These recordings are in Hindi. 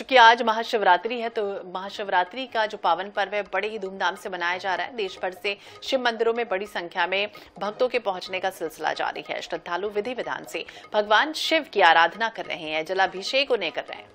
चूँकि आज महाशिवरात्रि है तो महाशिवरात्रि का जो पावन पर्व है, बड़े ही धूमधाम से मनाया जा रहा है। देश भर से शिव मंदिरों में बड़ी संख्या में भक्तों के पहुँचने का सिलसिला जारी है। श्रद्धालु विधि विधान से भगवान शिव की आराधना कर रहे हैं। जलाभिषेक उन्हें कर रहे हैं।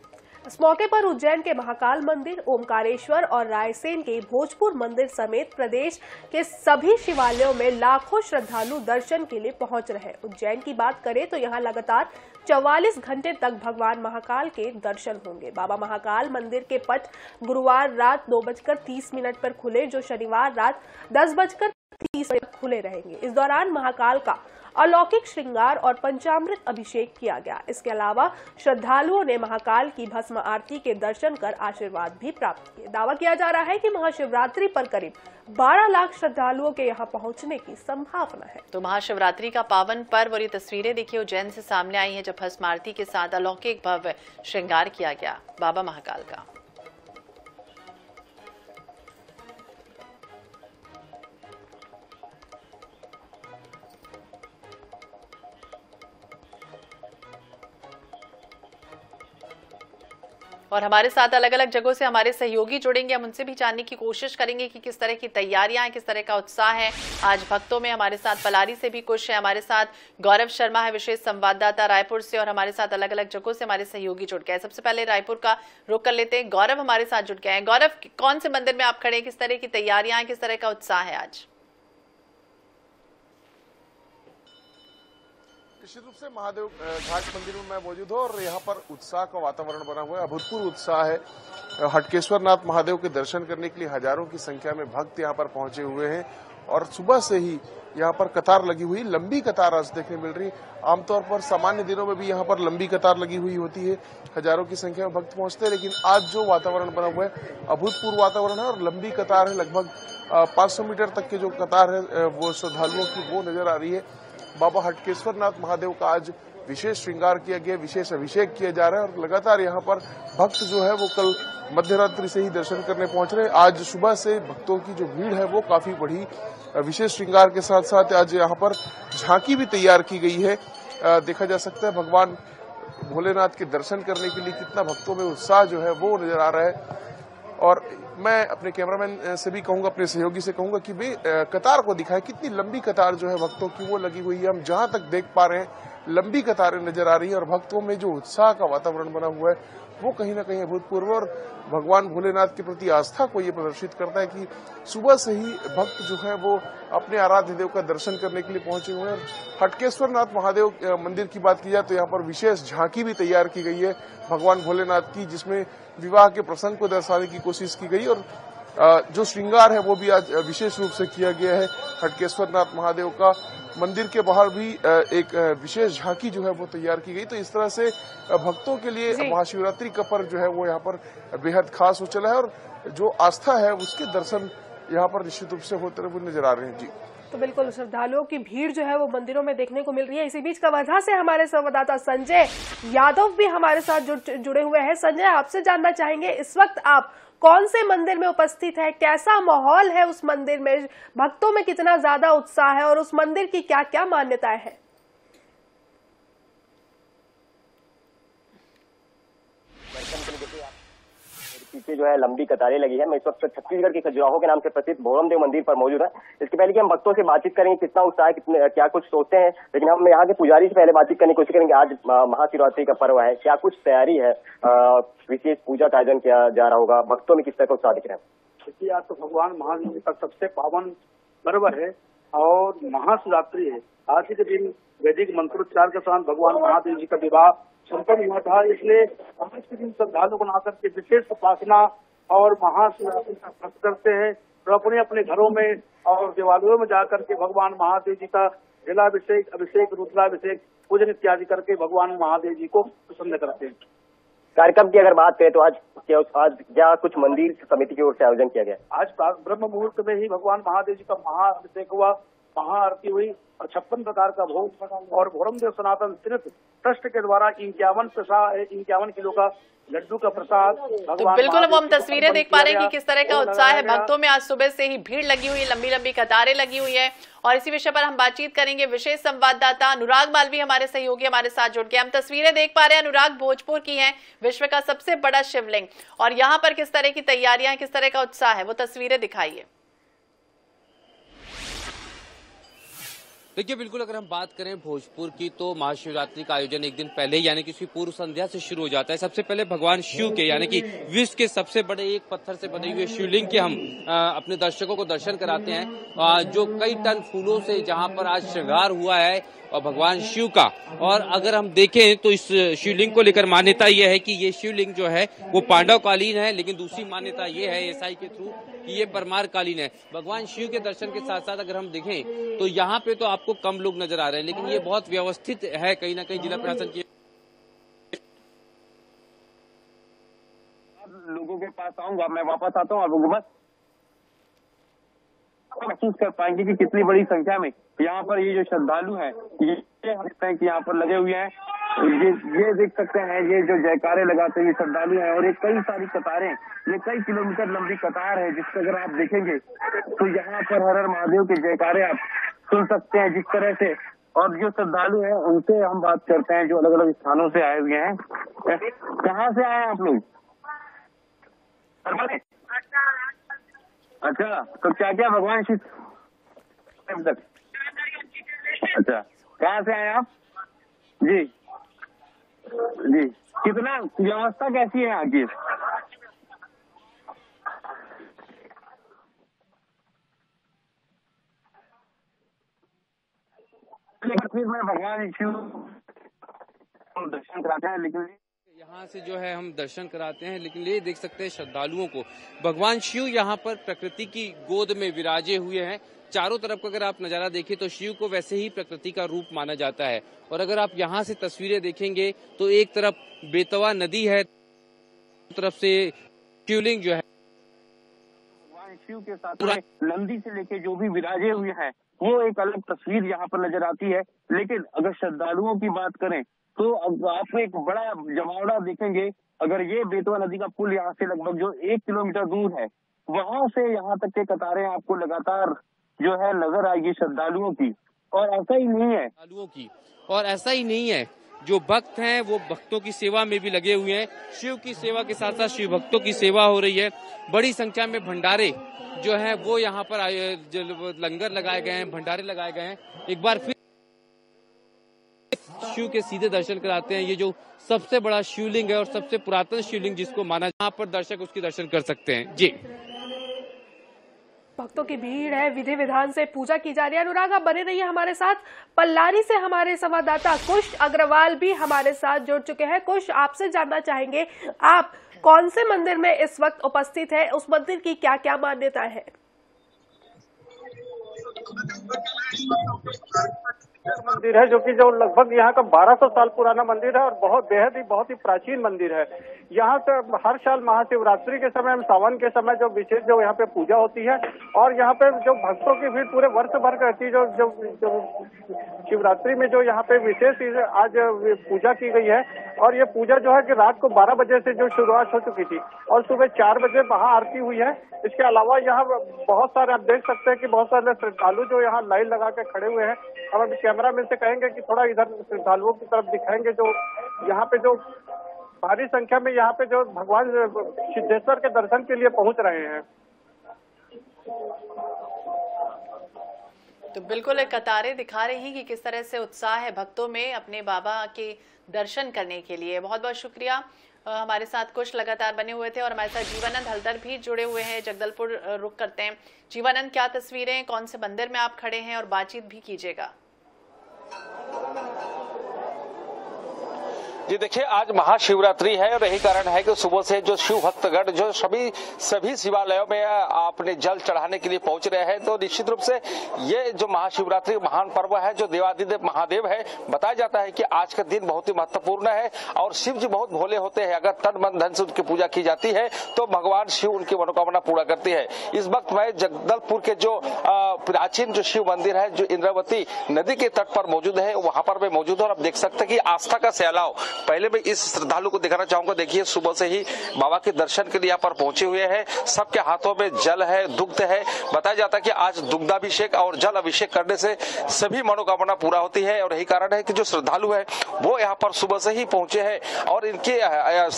इस मौके पर उज्जैन के महाकाल मंदिर ओमकारेश्वर और रायसेन के भोजपुर मंदिर समेत प्रदेश के सभी शिवालयों में लाखों श्रद्धालु दर्शन के लिए पहुँच रहे उज्जैन की बात करें तो यहाँ लगातार 44 घंटे तक भगवान महाकाल के दर्शन होंगे। बाबा महाकाल मंदिर के पट गुरुवार रात दो बजकर तीस मिनट पर खुले, जो शनिवार रात दस बजकर तीस मिनट खुले रहेंगे। इस दौरान महाकाल का अलौकिक श्रृंगार और पंचामृत अभिषेक किया गया। इसके अलावा श्रद्धालुओं ने महाकाल की भस्म आरती के दर्शन कर आशीर्वाद भी प्राप्त किए। दावा किया जा रहा है कि महाशिवरात्रि पर करीब 12 लाख श्रद्धालुओं के यहाँ पहुँचने की संभावना है। तो महाशिवरात्रि का पावन पर्व और ये तस्वीरें देखिए, उज्जैन से सामने आई है जब भस्म आरती के साथ अलौकिक भव्य श्रृंगार किया गया। बाबा महाकाल का। और हमारे साथ अलग अलग जगहों से हमारे सहयोगी जुड़ेंगे। हम उनसे भी जानने की कोशिश करेंगे कि किस तरह की तैयारियाँ हैं, किस तरह का उत्साह है। आज भक्तों में हमारे साथ पलारी से भी कुछ है, हमारे साथ गौरव शर्मा है, विशेष संवाददाता रायपुर से और हमारे साथ अलग अलग जगहों से हमारे सहयोगी जुड़ गए सबसे पहले रायपुर का रुख कर लेते हैं। गौरव हमारे साथ जुड़ गए हैं। गौरव, कौन से मंदिर में आप खड़े हैं? किस तरह की तैयारियाँ हैं? किस तरह का उत्साह है आज? निश्चित रूप से महादेव घाट मंदिर में मैं मौजूद हूँ और यहाँ पर उत्साह का वातावरण बना हुआ है, अभूतपूर्व उत्साह है। हटकेश्वर नाथ महादेव के दर्शन करने के लिए हज़ारों की संख्या में भक्त यहाँ पर पहुँचे हुए हैं और सुबह से ही यहाँ पर कतार लगी हुई, लंबी कतार आज देखने मिल रही। आमतौर पर सामान्य दिनों में भी यहाँ पर लंबी कतार लगी हुई होती है, हज़ारों की संख्या में भक्त पहुँचते हैं, लेकिन आज जो वातावरण बना हुआ है, अभूतपूर्व वातावरण है और लंबी कतार है, लगभग 500 मीटर तक की जो कतार है वो श्रद्धालुओं की वो नज़र आ रही है। बाबा हटकेश्वर नाथ महादेव का आज विशेष श्रृंगार किया गया, विशेष अभिषेक किया जा रहा है और लगातार यहाँ पर भक्त जो है वो कल मध्यरात्रि से ही दर्शन करने पहुँच रहे आज सुबह से भक्तों की जो भीड़ है वो काफ़ी बढ़ी। विशेष श्रृंगार के साथ साथ आज यहाँ पर झांकी भी तैयार की गई है। देखा जा सकता है भगवान भोलेनाथ के दर्शन करने के लिए कितना भक्तों में उत्साह जो है वो नज़र आ रहा है। और मैं अपने कैमरामैन से भी कहूँगा, अपने सहयोगी से कहूँगा कि भाई कतार को दिखाए। कितनी लंबी कतार जो है भक्तों की, वो लगी हुई है। हम जहाँ तक देख पा रहे हैं, लंबी कतारें नज़र आ रही है और भक्तों में जो उत्साह का वातावरण बना हुआ है वो कहीं ना कहीं अभूतपूर्व और भगवान भोलेनाथ के प्रति आस्था को ये प्रदर्शित करता है कि सुबह से ही भक्त जो है वो अपने आराध्य देव का दर्शन करने के लिए पहुँचे हुए हैं। हटकेश्वर नाथ महादेव मंदिर की बात की जाए तो यहाँ पर विशेष झांकी भी तैयार की गई है। भगवान भोलेनाथ की जिसमें विवाह के प्रसंग को दर्शाने की कोशिश की गई और जो श्रृंगार है वो भी आज विशेष रूप से किया गया है। हटकेश्वर नाथ महादेव का मंदिर के बाहर भी एक विशेष झांकी जो है वो तैयार की गई। तो इस तरह से भक्तों के लिए महाशिवरात्रि का पर्व जो है वो यहाँ पर बेहद खास हो चला है और जो आस्था है उसके दर्शन यहाँ पर निश्चित रूप से होते हुए नज़र आ रहे हैं। जी। तो बिल्कुल श्रद्धालुओं की भीड़ जो है वो मंदिरों में देखने को मिल रही है। इसी बीच कवर्धा से हमारे संवाददाता संजय यादव भी हमारे साथ जुड़े हुए हैं। संजय, आपसे जानना चाहेंगे, इस वक्त आप कौन से मंदिर में उपस्थित है? कैसा माहौल है उस मंदिर में? भक्तों में कितना ज़्यादा उत्साह है और उस मंदिर की क्या क्या मान्यताएँ हैं? पीछे जो है लंबी कतारें लगी है। मैं इस वक्त छत्तीसगढ़ के खजुराहो के नाम से प्रसिद्ध भोरम देव मंदिर पर मौजूद है। इसके पहले कि हम भक्तों से बातचीत करेंगे कितना उत्साह कितने, क्या कुछ सोचते हैं, लेकिन हम यहाँ के पुजारी से पहले बातचीत करने की कोशिश करेंगे। आज महाशिवरात्रि का पर्व है, क्या कुछ तैयारी है विशेष पूजा का आयोजन किया जा रहा होगा, भक्तों में किस तरह का उत्साह दिख रहा है? आज तो भगवान महादेव का सबसे पावन पर्व है और महाशिवरात्रि है। आज के दिन वैदिक मंत्रोच्चार के साथ भगवान महादेव जी का विवाह संपन्न हुआ था इसलिए आज के दिन श्रद्धालु बना करके विशेष उपासना और महाशिवरात्रि का व्रत करते हैं। और अपने अपने घरों में और देवालयों में जाकर के भगवान महादेव जी का जलाभिषेक अभिषेक रुद्राभिषेक पूजन इत्यादि करके भगवान महादेव जी को प्रसन्न करते हैं। कार्यक्रम की अगर बात करें तो आज क्या आज क्या कुछ मंदिर समिति की ओर से आयोजन किया गया? आज ब्रह्म मुहूर्त में ही भगवान महादेव जी का महाअभिषेक हुआ। महाआरती हुई और छप्पन प्रकार का भोग और भोरमदेव सनातन तीर्थ ट्रस्ट के द्वारा इक्यावन इक्यावन किलो का लड्डू का प्रसाद तो बिल्कुल अब हम तस्वीरें देख पा रहे हैं कि किस तरह का उत्साह है। भक्तों में आज सुबह से ही भीड़ लगी हुई है लंबी लंबी कतारें लगी हुई है और इसी विषय पर हम बातचीत करेंगे विशेष संवाददाता अनुराग मालवी हमारे सहयोगी हमारे साथ जुड़ के हम तस्वीरें देख पा रहे हैं अनुराग भोजपुर की हैं विश्व का सबसे बड़ा शिवलिंग। और यहाँ पर किस तरह की तैयारियाँ किस तरह का उत्साह है वो तस्वीरें दिखाइए। देखिए बिल्कुल अगर हम बात करें भोजपुर की तो महाशिवरात्रि का आयोजन एक दिन पहले यानी कि पूर्व संध्या से शुरू हो जाता है। सबसे पहले भगवान शिव के यानी कि विश्व के सबसे बड़े एक पत्थर से बने हुए शिवलिंग के हम आ, अपने दर्शकों को दर्शन कराते हैं। आ, जो कई टन फूलों से जहाँ पर आज श्रृंगार हुआ है और भगवान शिव का। और अगर हम देखें तो इस शिवलिंग को लेकर मान्यता यह है कि ये शिवलिंग जो है वो पांडव कालीन है लेकिन दूसरी मान्यता ये है एसआई के थ्रू कि ये परमार कालीन है। भगवान शिव के दर्शन के साथ साथ अगर हम देखें तो यहाँ पे तो आपको कम लोग नज़र आ रहे हैं, लेकिन ये बहुत व्यवस्थित है, कहीं ना कहीं जिला प्रशासन की लोगों के पास आऊँगा, मैं वापस आता हूँ, आप बस महसूस कर पाएँगे कि कितनी बड़ी संख्या में यहाँ पर ये जो श्रद्धालु हैं, ये हैं कि यहाँ पर लगे हुए हैं। ये ये देख सकते हैं, ये जो जयकारे लगाते हुए श्रद्धालु हैं, और ये कई सारी कतारें ये कई किलोमीटर लंबी कतार है जिसको अगर आप देखेंगे तो यहाँ पर हर हर महादेव के जयकारे आप सुन सकते हैं जिस तरह से। और जो श्रद्धालु हैं, उनसे हम बात करते हैं, जो अलग अलग स्थानों से आए हुए हैं। कहाँ से आए हैं आप लोग? अच्छा तो क्या क्या भगवान शिव? अच्छा कहाँ से आए आप? जी। जी। कितना, व्यवस्था कैसी है यहाँ की भगवान शिव दर्शन कराते हैं लेकिन यहाँ से जो है हम दर्शन कराते हैं, लेकिन ये देख सकते हैं श्रद्धालुओं को। भगवान शिव यहाँ पर प्रकृति की गोद में विराजे हुए हैं। चारों तरफ़ का अगर आप नज़ारा देखें तो शिव को वैसे ही प्रकृति का रूप माना जाता है। और अगर आप यहाँ से तस्वीरें देखेंगे तो एक तरफ़ बेतवा नदी है, तरफ़ से शिवलिंग जो है। भगवान शिव के साथ नंदी से लेके जो भी विराजे हुए हैं वो एक अलग तस्वीर यहाँ पर नज़र आती है। लेकिन अगर श्रद्धालुओं की बात करें तो आप एक बड़ा जमावड़ा देखेंगे। अगर ये बेतवा नदी का पुल यहाँ से लगभग जो एक किलोमीटर दूर है, वहाँ से यहाँ तक के कतारें आपको लगातार जो है नज़र आएगी श्रद्धालुओं की। और ऐसा ही नहीं है। श्रद्धालुओं की। और ऐसा ही नहीं है जो भक्त हैं, वो भक्तों की सेवा में भी लगे हुए हैं। शिव की सेवा के साथ साथ शिव भक्तों की सेवा हो रही है। बड़ी संख्या में भंडारे जो है, वो यहाँ पर लंगर लगाए गए हैं, भंडारे लगाए गए हैं। एक बार फिर शिव के सीधे दर्शन कराते हैं। ये जो सबसे बड़ा शिवलिंग है और सबसे पुरातन शिवलिंग जिसको माना यहाँ पर दर्शक उसकी दर्शन कर सकते हैं। जी। भक्तों की भीड़ है विधि विधान से पूजा की जा रही है। अनुराग आप बने रहिए हमारे साथ। पल्लारी से हमारे संवाददाता कुश अग्रवाल भी हमारे साथ जुड़ चुके हैं। कुश, आपसे जानना चाहेंगे, आप कौन से मंदिर में इस वक्त उपस्थित है? उस मंदिर की क्या क्या मान्यता है? मंदिर है जो कि जो लगभग यहाँ का 1200 साल पुराना मंदिर है और बहुत बेहद ही बहुत ही प्राचीन मंदिर है। यहाँ से हर साल महाशिवरात्रि के समय सावन के समय जो विशेष जो यहाँ पे पूजा होती है और यहाँ पे जो भक्तों की भीड़ पूरे वर्ष भर है जो जो, जो शिवरात्रि में जो यहाँ पे विशेष आज पूजा की गई है और ये पूजा जो है कि रात को 12 बजे से जो शुरुआत हो चुकी थी और सुबह चार बजे महाआरती हुई है। इसके अलावा यहाँ बहुत सारे आप देख सकते हैं कि बहुत सारे श्रद्धालु जो यहाँ लाइन लगा के खड़े हुए हैं। हम अभी कैमरा मैन से कहेंगे कि थोड़ा इधर श्रद्धालुओं की तरफ़ दिखाएँगे जो यहाँ पे जो भारी संख्या में यहाँ पे जो भगवान सिद्धेश्वर के दर्शन के लिए पहुँच रहे हैं। तो बिल्कुल एक कतारें दिखा रही हैं कि किस तरह से उत्साह है भक्तों में अपने बाबा के दर्शन करने के लिए। बहुत बहुत शुक्रिया। हमारे साथ कुछ लगातार बने हुए थे और हमारे साथ जीवानंद हल्दर भी जुड़े हुए हैं। जगदलपुर रुक करते हैं। जीवानंद, क्या तस्वीरें कौन से मंदिर में आप खड़े हैं? और बातचीत भी कीजिएगा। 頑張れ! जी देखिए, आज महाशिवरात्रि है और यही कारण है कि सुबह से जो शिव भक्तगण, जो सभी सभी शिवालयों में अपने जल चढ़ाने के लिए पहुँच रहे हैं तो निश्चित रूप से ये जो महाशिवरात्रि महान पर्व है, जो देवादिदेव महादेव है, बताया जाता है कि आज का दिन बहुत ही महत्वपूर्ण है और शिव जी बहुत भोले होते हैं। अगर तन, मन, धन से उनकी पूजा की जाती है तो भगवान शिव उनकी मनोकामना पूरा करती है। इस वक्त मैं जगदलपुर के जो प्राचीन जो शिव मंदिर है, जो इंद्रावती नदी के तट पर मौजूद है, वहाँ पर मैं मौजूद हूँ आप देख सकते हैं कि आस्था का सैलाव पहले मैं इस श्रद्धालु को दिखाना चाहूँगा। देखिए सुबह से ही बाबा के दर्शन के लिए यहाँ पर पहुँचे हुए हैं। सबके हाथों में जल है दुग्ध है। बताया जाता है कि आज दुग्धाभिषेक और जल अभिषेक करने से सभी मनोकामना पूरा होती है और यही कारण है कि जो श्रद्धालु है वो यहाँ पर सुबह से ही पहुँचे हैं और इनके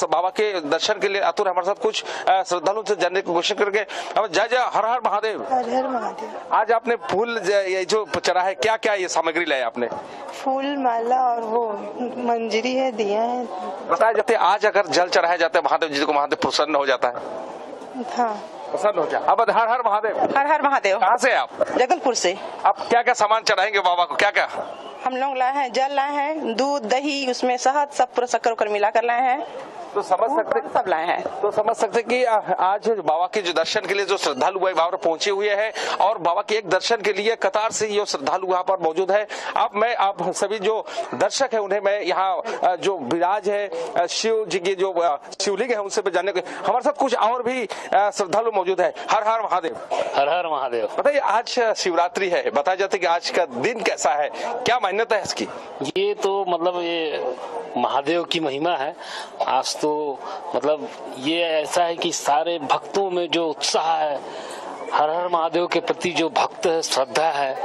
बाबा के दर्शन के लिए अतुल हमारे साथ कुछ श्रद्धालु से जानने की कोशिश करके जय जय हर हर महादेव। हर हर महादेव। आज आपने फूल ये जो चढ़ा है क्या क्या ये सामग्री लाए आपने? फूल माला और वो मंजरी है है बताया जाते आज अगर जल चढ़ाया जाता है महादेव जी को महादेव प्रसन्न हो जाता है। हाँ प्रसन्न हो जाए अब हर हर महादेव। हर हर महादेव। कहाँ से आप? जगलपुर से। आप क्या क्या सामान चढ़ाएँगे बाबा को? क्या क्या हम लोग लाए हैं जल लाए हैं दूध दही उसमें शहद सब पूरा शक्कर मिला कर लाए हैं। तो समझ सकते सब लाए हैं। तो समझ सकते कि आज बाबा के जो दर्शन के लिए जो श्रद्धालु है वहाँ पर पहुँचे हुए हैं और बाबा के एक दर्शन के लिए कतार से ये श्रद्धालु यहाँ पर मौजूद है। अब मैं आप सभी जो दर्शक है उन्हें मैं यहाँ जो विराज है शिव जी की जो शिवलिंग है उनसे जानने को हमारे साथ कुछ और भी श्रद्धालु मौजूद है। हर हर महादेव। हर हर महादेव। बताइए आज शिवरात्रि है। बताया जाता है कि आज का दिन कैसा है? क्या मान्यता है इसकी? ये तो मतलब ये महादेव की महिमा है। आज तो मतलब ये ऐसा है कि सारे भक्तों में जो उत्साह है, हर हर महादेव के प्रति जो भक्त है, श्रद्धा है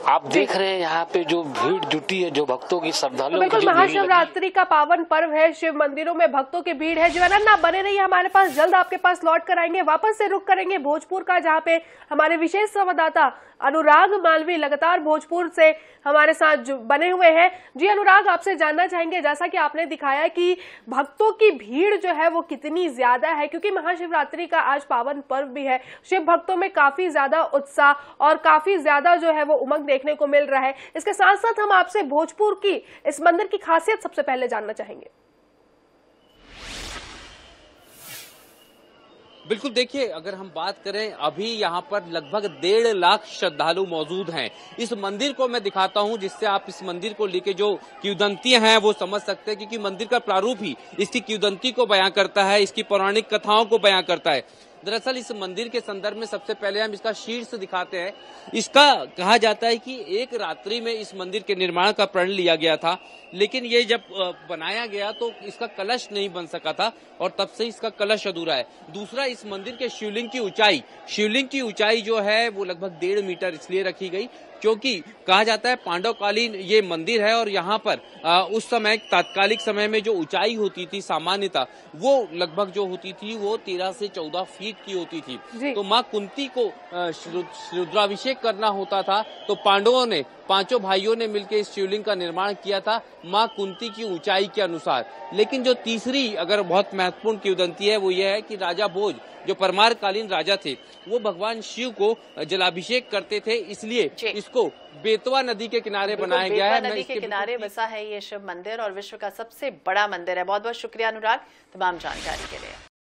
आप देख रहे हैं यहाँ पे जो भीड़ जुटी है जो भक्तों की तो बिल्कुल महाशिवरात्रि का पावन पर्व है शिव मंदिरों में भक्तों की भीड़ है। जीवनानंद आप बने रहिए हमारे पास जल्द आपके पास लौट कर आएँगे वापस से रुक करेंगे भोजपुर का जहाँ पे हमारे विशेष संवाददाता अनुराग मालवी लगातार भोजपुर से हमारे साथ जो बने हुए हैं। जी अनुराग आपसे जानना चाहेंगे जैसा कि आपने दिखाया कि भक्तों की भीड़ जो है वो कितनी ज़्यादा है क्योंकि महाशिवरात्रि का आज पावन पर्व भी है। शिव भक्तों में काफ़ी ज़्यादा उत्साह और काफ़ी ज़्यादा जो है वो उमंग देखने को मिल रहा है। इसके साथ साथ हम आपसे भोजपुर की, इस मंदिर की खासियत सबसे पहले जानना चाहेंगे। बिल्कुल, देखिए, अगर हम बात करें, अभी यहाँ पर लगभग डेढ़ लाख श्रद्धालु मौजूद हैं। इस मंदिर को मैं दिखाता हूँ, जिससे आप इस मंदिर को लेके जो किंवदंतियाँ हैं, वो समझ सकते हैं, क्योंकि मंदिर का प्रारूप ही इसकी किंवदंती को बयां करता है, इसकी पौराणिक कथाओं को बयां करता है। दरअसल इस मंदिर के संदर्भ में सबसे पहले हम इसका शीर्ष दिखाते हैं। इसका कहा जाता है कि एक रात्रि में इस मंदिर के निर्माण का प्रण लिया गया था, लेकिन ये जब बनाया गया तो इसका कलश नहीं बन सका था और तब से इसका कलश अधूरा है। दूसरा, इस मंदिर के शिवलिंग की ऊंचाई, शिवलिंग की ऊंचाई जो है वो लगभग डेढ़ मीटर इसलिए रखी गई क्योंकि कहा जाता है पांडवकालीन ये मंदिर है और यहाँ पर आ, उस समय तात्कालिक समय में जो ऊंचाई होती थी सामान्यता वो लगभग जो होती थी वो तेरह से चौदह फीट की होती थी। तो माँ कुंती को रुद्राभिषेक करना होता था तो पांडवों ने पाँचों भाइयों ने मिलकर इस शिवलिंग का निर्माण किया था माँ कुंती की ऊंचाई के अनुसार। लेकिन जो तीसरी अगर बहुत महत्वपूर्ण किंवदंती है वो ये है कि राजा भोज जो परमार कालीन राजा थे वो भगवान शिव को जलाभिषेक करते थे इसलिए इसको बेतवा नदी के किनारे बनाया गया है। नदी के किनारे बसा है ये शिव मंदिर और विश्व का सबसे बड़ा मंदिर है। बहुत बहुत शुक्रिया अनुराग तमाम जानकारी के लिए।